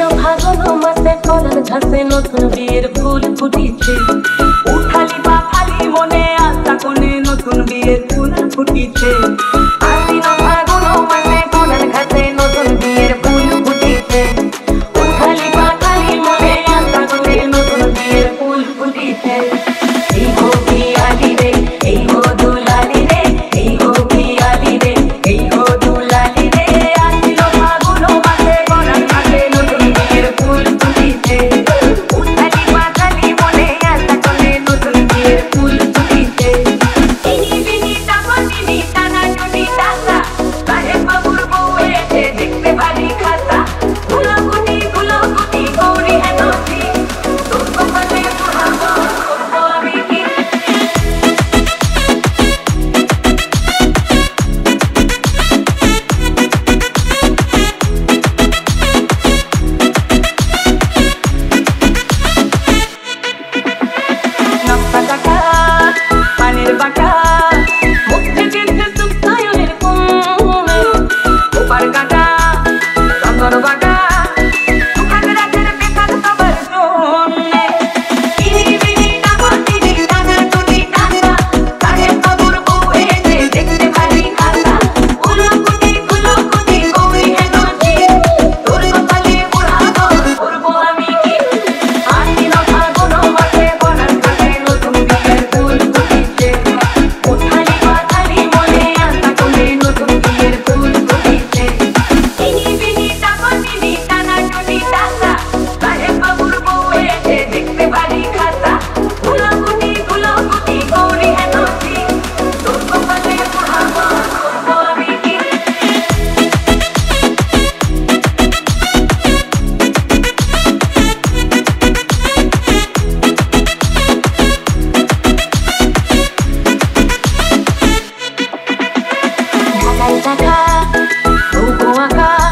ফাগুন মাসে কলার ঝাঁসে নতুন বিয়ের ফুল ফুটিছে। উঠালি বা খালি মনে আশা কোণে নতুন বিয়ের ফুল ফুটিছে। たかどこはか